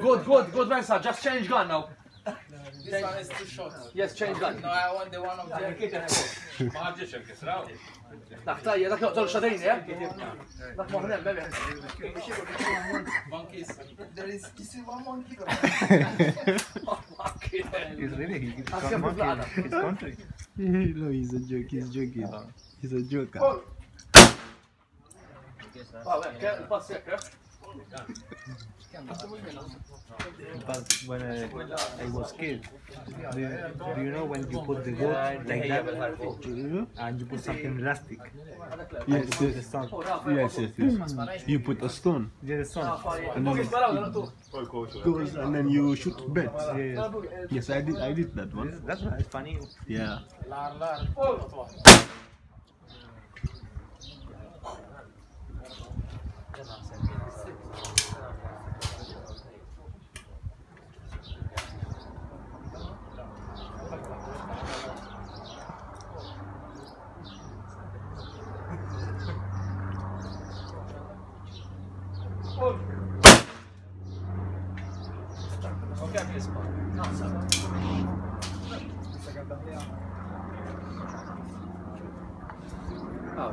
Good, good, good, Vensa, just change gun now. This one is two shots. Yes, change gun. No, I want the one of them. Dak tajja, dak joqtol xadin, ja? Dak moħnem, bebe. Monkeys. There is, you see one monkey? He's really, he, he's Ask from him monkey. Vlada. His country. no, he's a joke, he's joking. Oh. He's a joker. Il-pass jekk, But when I, I was kid, do you, do you know when you put the goat like that and you put something elastic? Yes, The yes, sun. yes, yes, yes. You put a stone, Yeah, the sun. and then it goes, and then you shoot bets. Yeah, Yes, I did, I did that one. that's that's funny. Yeah. Qualquer vez, mano. Nossa, Ah,